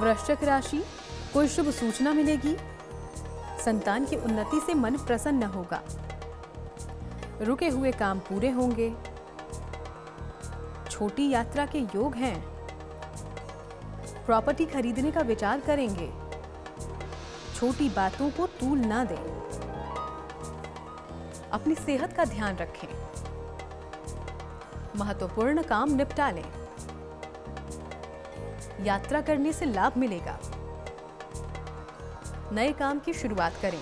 वृश्चिक राशि, कोई शुभ सूचना मिलेगी? संतान की उन्नति से मन प्रसन्न होगा। रुके हुए काम पूरे होंगे। छोटी यात्रा के योग हैं। प्रॉपर्टी खरीदने का विचार करेंगे। छोटी बातों को तूल ना दें। अपनी सेहत का ध्यान रखें। महत्वपूर्ण काम निपटा लें। यात्रा करने से लाभ मिलेगा। नए काम की शुरुआत करें।